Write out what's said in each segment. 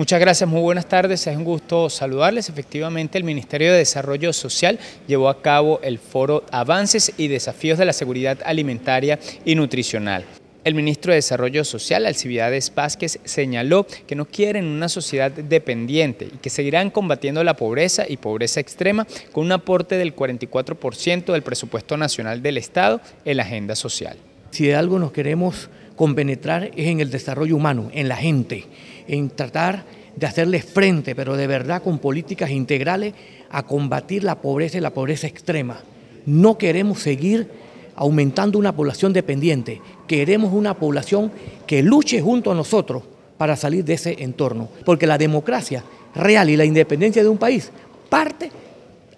Muchas gracias, muy buenas tardes, es un gusto saludarles. Efectivamente, el Ministerio de Desarrollo Social llevó a cabo el foro Avances y Desafíos de la Seguridad Alimentaria y Nutricional. El ministro de Desarrollo Social, Alcibiades Vázquez, señaló que no quieren una sociedad dependiente y que seguirán combatiendo la pobreza y pobreza extrema con un aporte del 44% del presupuesto nacional del Estado en la agenda social. Si de algo nos queremos compenetrar es en el desarrollo humano, en la gente, en tratar de hacerles frente, pero de verdad con políticas integrales, a combatir la pobreza y la pobreza extrema. No queremos seguir aumentando una población dependiente, queremos una población que luche junto a nosotros para salir de ese entorno, porque la democracia real y la independencia de un país parte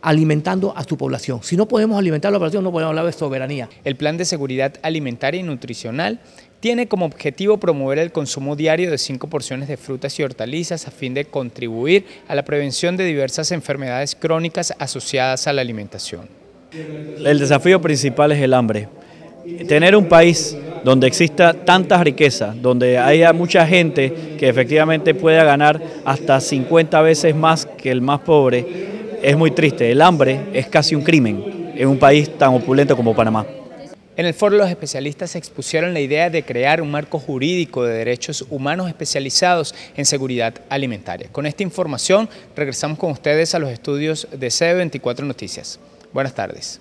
alimentando a su población. Si no podemos alimentar a la población, no podemos hablar de soberanía. El Plan de Seguridad Alimentaria y Nutricional tiene como objetivo promover el consumo diario de cinco porciones de frutas y hortalizas a fin de contribuir a la prevención de diversas enfermedades crónicas asociadas a la alimentación. El desafío principal es el hambre. Tener un país donde exista tanta riqueza, donde haya mucha gente que efectivamente pueda ganar hasta 50 veces más que el más pobre, es muy triste. El hambre es casi un crimen en un país tan opulento como Panamá. En el foro los especialistas expusieron la idea de crear un marco jurídico de derechos humanos especializados en seguridad alimentaria. Con esta información regresamos con ustedes a los estudios de CB24 Noticias. Buenas tardes.